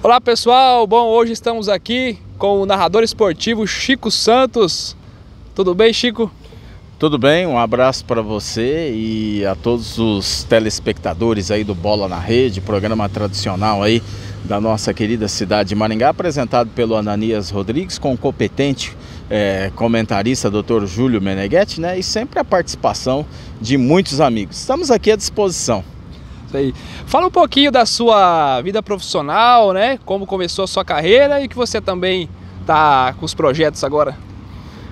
Olá pessoal, bom, hoje estamos aqui com o narrador esportivo Chico Santos. Tudo bem, Chico? Tudo bem, um abraço para você e a todos os telespectadores aí do Bola na Rede, programa tradicional aí da nossa querida cidade de Maringá, apresentado pelo Ananias Rodrigues, com o competente é, comentarista Dr. Júlio Meneghetti, né? E sempre a participação de muitos amigos. Estamos aqui à disposição. Isso aí. Fala um pouquinho da sua vida profissional, né? Como começou a sua carreira e que você também está com os projetos agora.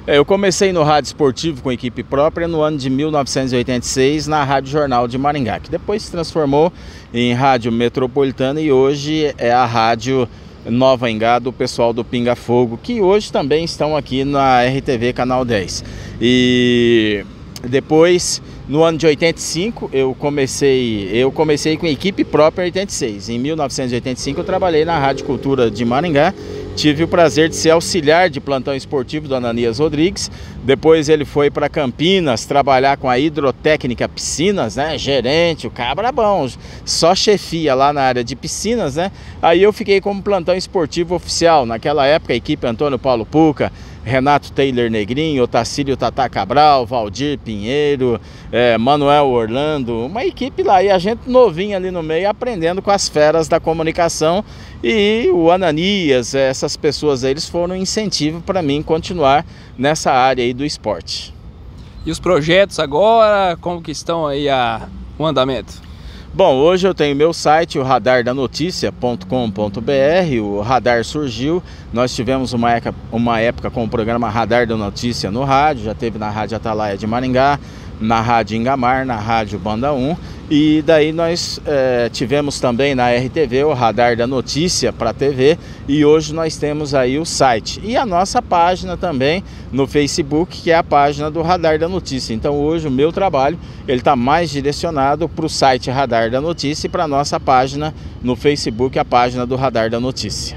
É, eu comecei no rádio esportivo com equipe própria no ano de 1986 na Rádio Jornal de Maringá, que depois se transformou em rádio metropolitana e hoje é a rádio Nova Engá do pessoal do Pinga Fogo, que hoje também estão aqui na RTV Canal 10. E depois, no ano de 85, eu comecei, eu comecei com equipe própria em 86. Em 1985 eu trabalhei na Rádio Cultura de Maringá. Tive o prazer de ser auxiliar de plantão esportivo do Ananias Rodrigues. Depois ele foi para Campinas trabalhar com a hidrotécnica piscinas, né? Gerente, o cabra bom, só chefia lá na área de piscinas, né? Aí eu fiquei como plantão esportivo oficial. Naquela época a equipe Antônio Paulo Puca, Renato Taylor Negrinho, Otacílio Tata Cabral, Valdir Pinheiro, é, Manuel Orlando, uma equipe lá e a gente novinha ali no meio aprendendo com as feras da comunicação e o Ananias, essas pessoas aí, eles foram um incentivo para mim continuar nessa área aí do esporte. E os projetos agora, como que estão aí a, o andamento? Bom, hoje eu tenho meu site, o radardanoticia.com.br. O Radar surgiu, nós tivemos uma época, uma época com o programa Radar da Notícia no rádio, já teve na Rádio Atalaia de Maringá, na Rádio Ingamar, na Rádio Banda 1. E daí nós é, tivemos também na RTV o Radar da Notícia para TV e hoje nós temos aí o site e a nossa página também no Facebook, que é a página do Radar da Notícia. Então hoje o meu trabalho ele está mais direcionado para o site Radar da Notícia e para a nossa página no Facebook, a página do Radar da Notícia.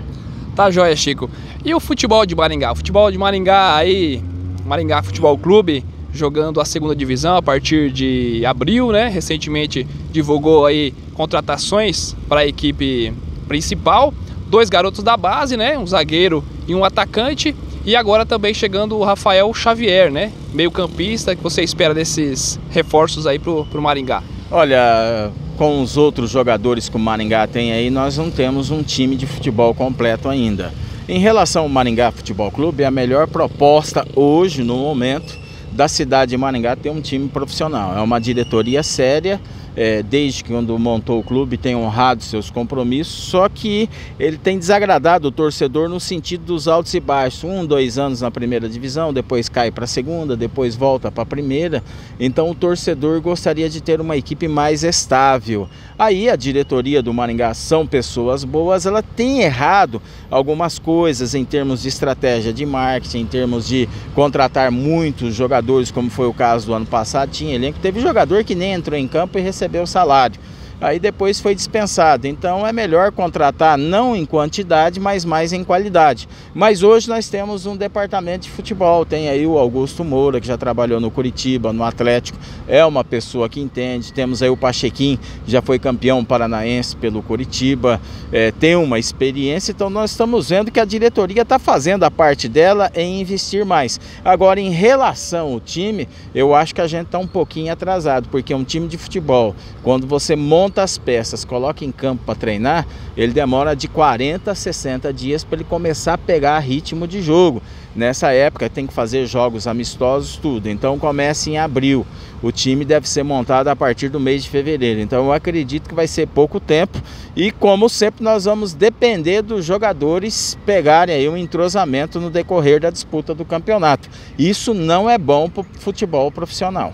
Tá joia, Chico. E o futebol de Maringá? O futebol de Maringá aí, Maringá Futebol Clube, jogando a segunda divisão a partir de abril, né? Recentemente divulgou aí contratações para a equipe principal, dois garotos da base, né? Um zagueiro e um atacante. E agora também chegando o Rafael Xavier, né? Meio campista, que você espera desses reforços aí pro, pro Maringá? Olha, com os outros jogadores que o Maringá tem aí, nós não temos um time de futebol completo ainda. Em relação ao Maringá Futebol Clube, a melhor proposta hoje, no momento, da cidade de Maringá ter um time profissional. É uma diretoria séria, é, desde que quando montou o clube tem honrado seus compromissos, só que ele tem desagradado o torcedor no sentido dos altos e baixos. Um, dois anos na primeira divisão, depois cai para a segunda, depois volta para a primeira. Então o torcedor gostaria de ter uma equipe mais estável. Aí a diretoria do Maringá são pessoas boas, ela tem errado algumas coisas em termos de estratégia de marketing, em termos de contratar muitos jogadores, como foi o caso do ano passado, tinha elenco, teve jogador que nem entrou em campo e recebeu salário. Aí depois foi dispensado. Então é melhor contratar não em quantidade, mas mais em qualidade. Mas hoje nós temos um departamento de futebol. Tem aí o Augusto Moura, que já trabalhou no Curitiba, no Atlético. É uma pessoa que entende. Temos aí o Pachequim, que já foi campeão paranaense pelo Curitiba. É, tem uma experiência. Então nós estamos vendo que a diretoria está fazendo a parte dela em investir mais. Agora, em relação ao time, eu acho que a gente está um pouquinho atrasado, porque um time de futebol, quando você monta monta as peças, coloca em campo para treinar, ele demora de 40 a 60 dias para ele começar a pegar ritmo de jogo. Nessa época tem que fazer jogos amistosos, tudo. Então começa em abril. O time deve ser montado a partir do mês de fevereiro. Então eu acredito que vai ser pouco tempo. E como sempre nós vamos depender dos jogadores pegarem aí um entrosamento no decorrer da disputa do campeonato. Isso não é bom para o futebol profissional.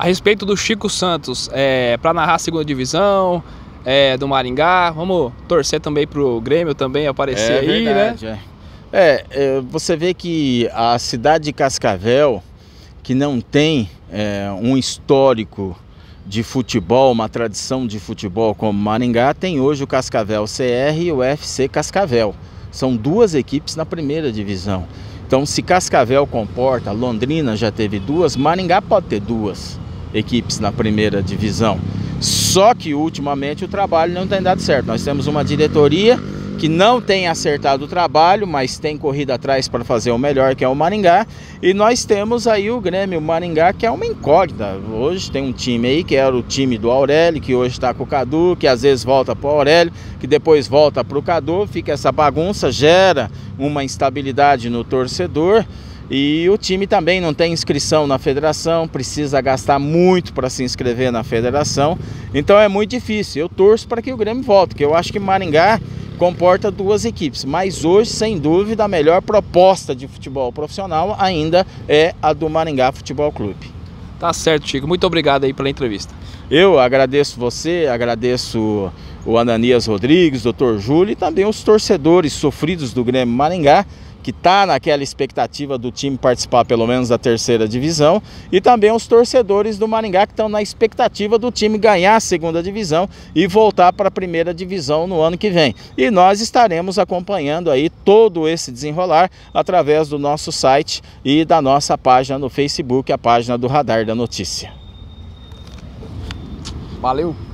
A respeito do Chico Santos, é, para narrar a segunda divisão, é, do Maringá, vamos torcer também para o Grêmio também aparecer é aí, né? verdade, né? É. é. você vê que a cidade de Cascavel, que não tem é, um histórico de futebol, uma tradição de futebol como Maringá, tem hoje o Cascavel CR e o FC Cascavel. São duas equipes na primeira divisão. Então, se Cascavel comporta, Londrina já teve duas, Maringá pode ter duas equipes na primeira divisão. Só que ultimamente o trabalho não tem dado certo. Nós temos uma diretoria que não tem acertado o trabalho, mas tem corrido atrás para fazer o melhor, que é o Maringá. E nós temos aí o Grêmio Maringá, que é uma incógnita. Hoje tem um time aí, que era o time do Aurélio, que hoje está com o Cadu, que às vezes volta para o Aurélio, que depois volta para o Cadu, fica essa bagunça, gera uma instabilidade no torcedor. E o time também não tem inscrição na federação, precisa gastar muito para se inscrever na federação. Então é muito difícil. Eu torço para que o Grêmio volte, porque eu acho que Maringá comporta duas equipes, mas hoje, sem dúvida, a melhor proposta de futebol profissional ainda é a do Maringá Futebol Clube. Tá certo, Chico. Muito obrigado aí pela entrevista. Eu agradeço você, agradeço o Ananias Rodrigues, doutor Júlio e também os torcedores sofridos do Grêmio Maringá que está naquela expectativa do time participar pelo menos da terceira divisão, e também os torcedores do Maringá que estão na expectativa do time ganhar a segunda divisão e voltar para a primeira divisão no ano que vem. E nós estaremos acompanhando aí todo esse desenrolar através do nosso site e da nossa página no Facebook, a página do Radar da Notícia. Valeu!